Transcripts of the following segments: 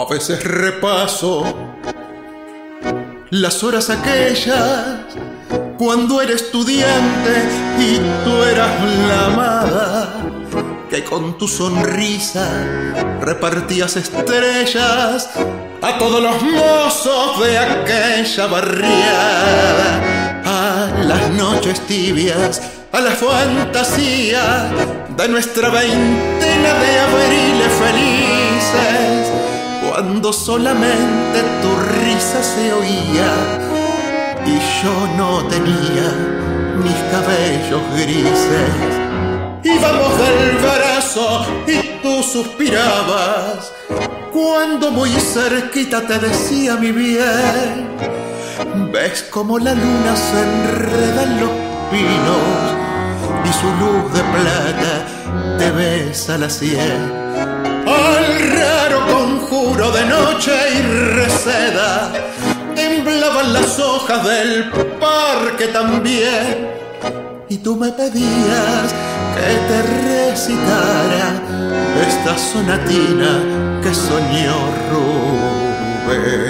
A veces repaso las horas aquellas cuando era estudiante y tú eras la amada que con tu sonrisa repartías estrellas a todos los mozos de aquella barriada, a las noches tibias, a la fantasía de nuestra veintena de abriles felices solamente tu risa se oía y yo no tenía mis cabellos grises. Íbamos del brazo y tú suspirabas cuando muy cerquita te decía mi bien. Ves como la luna se enreda en los pinos y su luz de plata te besa la sien. Al raro conjuro de noche y receda, temblaban las hojas del parque también. Y tú me pedías que te recitara esta sonatina que soñó Rubén.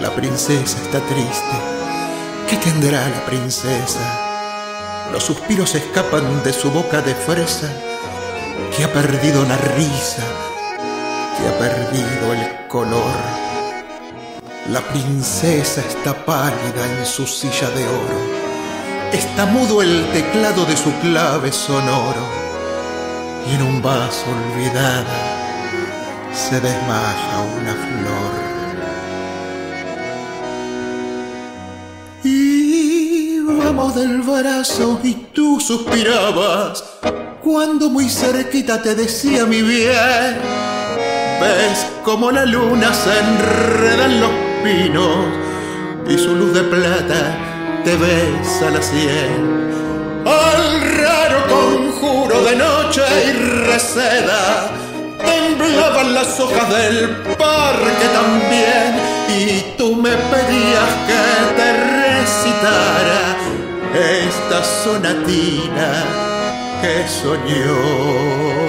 La princesa está triste. ¿Qué tendrá la princesa? Los suspiros escapan de su boca de fresa, que ha perdido la risa, que ha perdido el color. La princesa está pálida en su silla de oro, está mudo el teclado de su clave sonoro, y en un vaso olvidada se desmaya una flor. Del brazo y tú suspirabas cuando muy cerquita te decía mi bien. Ves como la luna se enreda en los pinos y su luz de plata te besa la sien. Al raro conjuro de noche y receda temblaban las hojas del parque también y tú me pedías que te recitara esta sonatina que soñó